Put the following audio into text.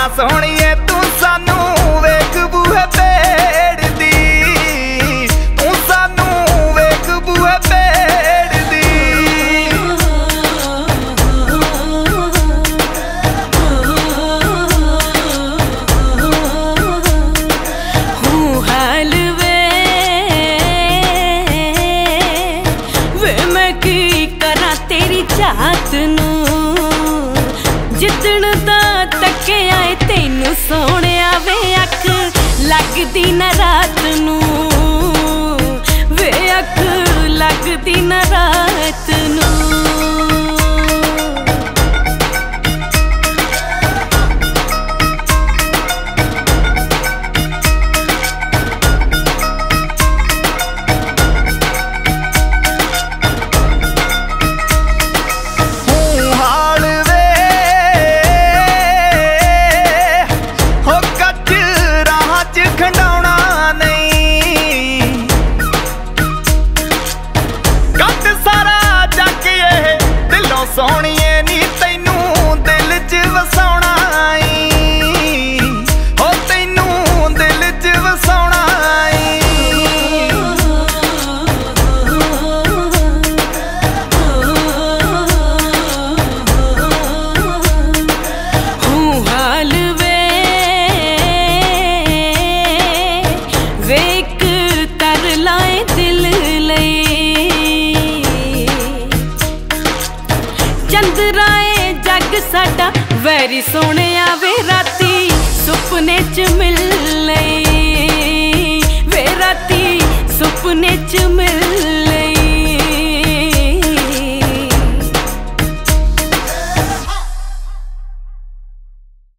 ਨਾ ਸੋਹਣੀਏ, ਤੂੰ ਸਾਨੂੰ ਵੇਖ ਬੂਹੇ ਪੇੜਦੀ ਤੂੰ ਸਾਨੂੰ ਵੇਖ ਬੂਹੇ ਪੇੜਦੀ ਹੂੰ, ਹਾਲ ਵੇ। ਵੇ, ਮੈਂ ਕੀ ਕਰਾਂ ਤੇਰੀ ਚਾਹਤ ਨੂੰ? ਜਿੱਦਣ ਦਾ ਤੱਕਿਆ ਤੈਨੂੰ ਸੋਹਣਿਆ ਵੇ ਅੱਖ ਲੱਗਦੀ ਨਾ ਰਾਤ ਨੂੰ। ਸੋਹਣੀ ਚੰਦਰਾਏ ਜੱਗ ਸਾਡਾ ਵੈਰੀ ਸੋਹਣਿਆ ਵੇ ਰਾਤੀ ਸੁਪਨੇ ਚ ਮਿਲ ਸੁਪਨੇ ਚ ਮਿਲ